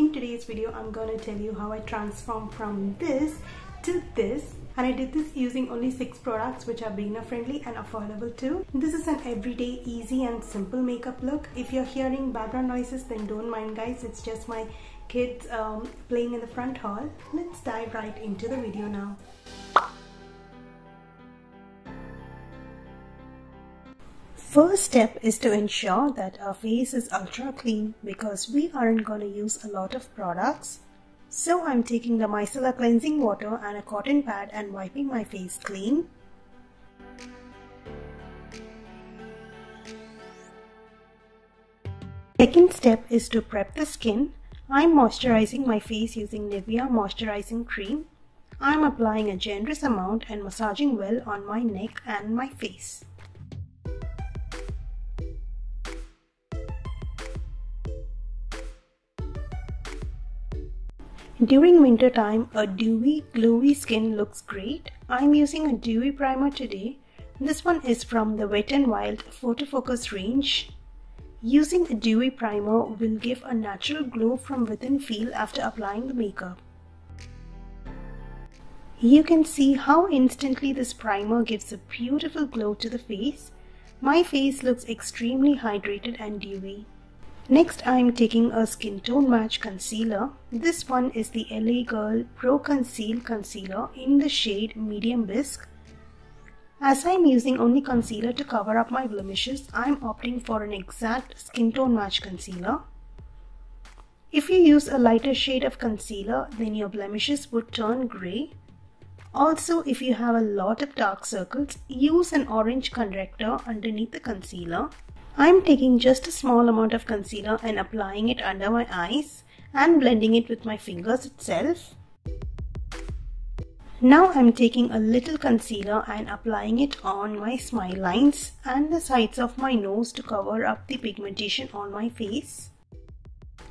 in today's video I'm gonna tell you how I transformed from this to this and I did this using only six products which are beginner friendly and affordable too. This is an everyday easy and simple makeup look. If you're hearing background noises then don't mind guys it's just my kids um, playing in the front hall. Let's dive right into the video now. First step is to ensure that our face is ultra clean because we aren't going to use a lot of products. So I'm taking the micellar cleansing water and a cotton pad and wiping my face clean. Second step is to prep the skin. I'm moisturizing my face using Nivea moisturizing cream. I'm applying a generous amount and massaging well on my neck and my face. During winter time, a dewy, glowy skin looks great. I'm using a dewy primer today. This one is from the Wet n Wild Photo Focus range. Using a dewy primer will give a natural glow from within feel after applying the makeup. You can see how instantly this primer gives a beautiful glow to the face. My face looks extremely hydrated and dewy. Next I am taking a skin tone match concealer. This one is the LA Girl Pro Conceal Concealer in the shade Medium Bisque. As I am using only concealer to cover up my blemishes, I am opting for an exact skin tone match concealer. If you use a lighter shade of concealer, then your blemishes would turn grey. Also, if you have a lot of dark circles, use an orange corrector underneath the concealer. I'm taking just a small amount of concealer and applying it under my eyes and blending it with my fingers itself. Now I'm taking a little concealer and applying it on my smile lines and the sides of my nose to cover up the pigmentation on my face.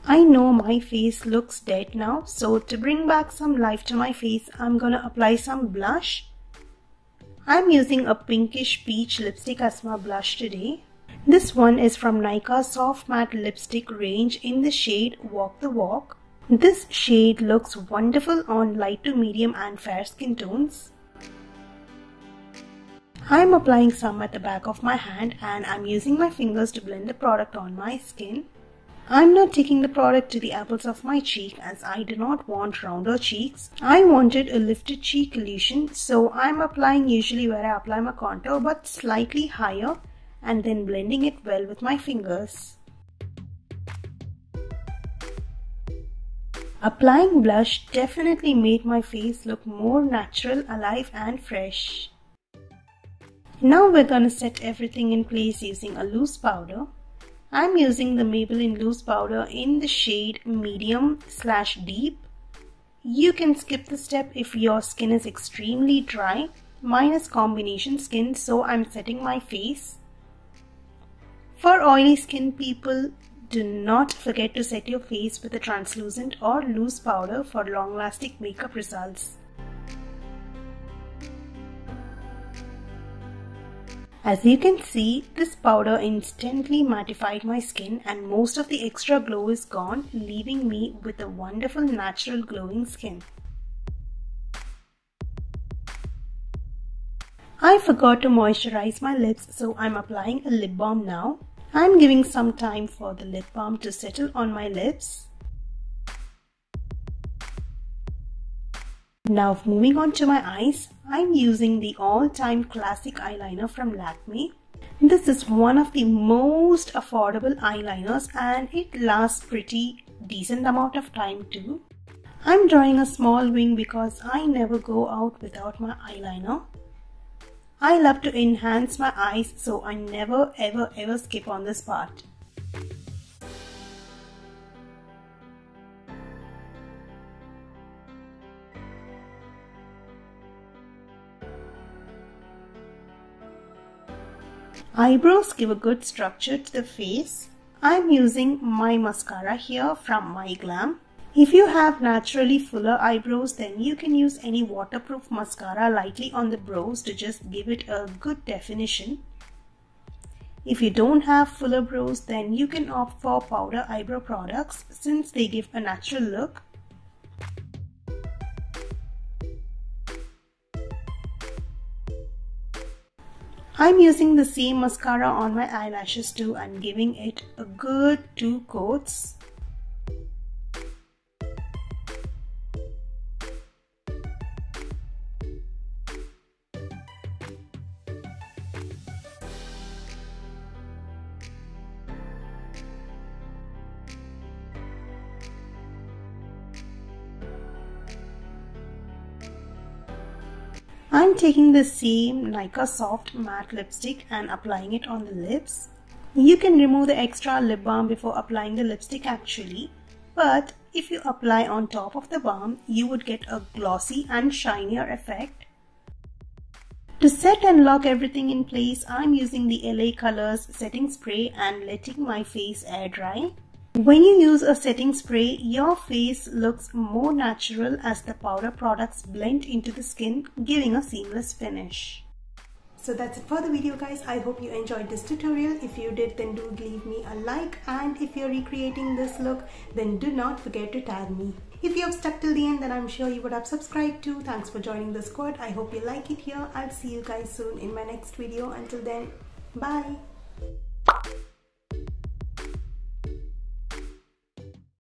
I know my face looks dead now so to bring back some life to my face I'm gonna apply some blush. I'm using a pinkish peach lipstick as my blush today. This one is from Nykaa Soft Matte Lipstick range in the shade Walk the Walk. This shade looks wonderful on light to medium and fair skin tones. I am applying some at the back of my hand and I'm using my fingers to blend the product on my skin. I'm not taking the product to the apples of my cheek as I do not want rounder cheeks. I wanted a lifted cheek illusion so I'm applying usually where I apply my contour but slightly higher and then blending it well with my fingers. Applying blush definitely made my face look more natural, alive and fresh. Now we're gonna set everything in place using a loose powder. I'm using the Maybelline loose powder in the shade medium slash deep. You can skip the step if your skin is extremely dry. Mine is combination skin so I'm setting my face for oily skin people, do not forget to set your face with a translucent or loose powder for long lasting makeup results. As you can see, this powder instantly mattified my skin and most of the extra glow is gone, leaving me with a wonderful natural glowing skin. I forgot to moisturize my lips so I'm applying a lip balm now. I'm giving some time for the lip balm to settle on my lips. Now moving on to my eyes, I'm using the all-time classic eyeliner from Lakme. This is one of the most affordable eyeliners and it lasts pretty decent amount of time too. I'm drawing a small wing because I never go out without my eyeliner. I love to enhance my eyes so I never ever ever skip on this part. Eyebrows give a good structure to the face. I'm using my mascara here from MyGlamm. If you have naturally fuller eyebrows then you can use any waterproof mascara lightly on the brows to just give it a good definition. If you don't have fuller brows, then you can opt for powder eyebrow products since they give a natural look. I'm using the same mascara on my eyelashes too and giving it a good two coats. I'm taking the same Nykaa Soft Matte Lipstick and applying it on the lips. You can remove the extra lip balm before applying the lipstick actually, but if you apply on top of the balm, you would get a glossy and shinier effect. To set and lock everything in place, I'm using the LA Colors setting spray and letting my face air dry. When you use a setting spray, your face looks more natural as the powder products blend into the skin, giving a seamless finish. So that's it for the video guys. I hope you enjoyed this tutorial. If you did, then do leave me a like. And if you're recreating this look, then do not forget to tag me. If you have stuck till the end, then I'm sure you would have subscribed too. Thanks for joining the squad. I hope you like it here. I'll see you guys soon in my next video. Until then, bye.